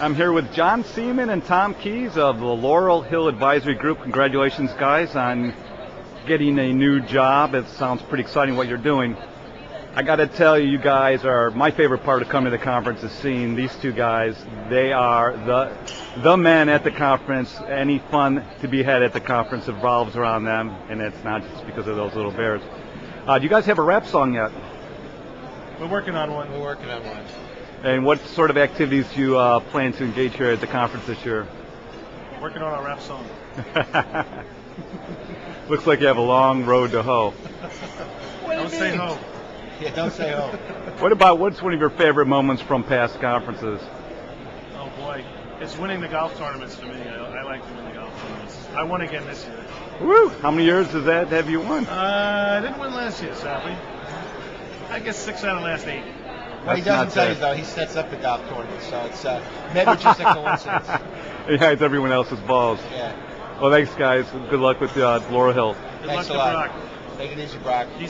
I'm here with John Siemann and Tom Kies of the Laurel Hill Advisory Group. Congratulations, guys, on getting a new job. It sounds pretty exciting what you're doing. I got to tell you, you guys are my favorite part of coming to the conference is seeing these two guys. They are the the men at the conference. Any fun to be had at the conference revolves around them, and it's not just because of those little bears. Uh, do you guys have a rap song yet? We're working on one. We're working on one. And what sort of activities do you uh, plan to engage here at the conference this year? Working on a rap song. Looks like you have a long road to hoe. Don't say no. Yeah, don't say oh. What about what's one of your favorite moments from past conferences? Oh boy, it's winning the golf tournaments for me. I, I like to win the golf tournaments. I won again this year. Woo! How many years does that have you won? Uh, I didn't win last year, sadly. I guess six out of the last eight. What he That's not doesn't tell you though, he sets up the golf tournament, so it's uh, maybe it's just a coincidence. yeah, it's everyone else's balls. Yeah. Well, thanks, guys. Good luck with uh, Laurel Hill. Good Thanks luck a to lot. Brock. Take it easy, Brock. He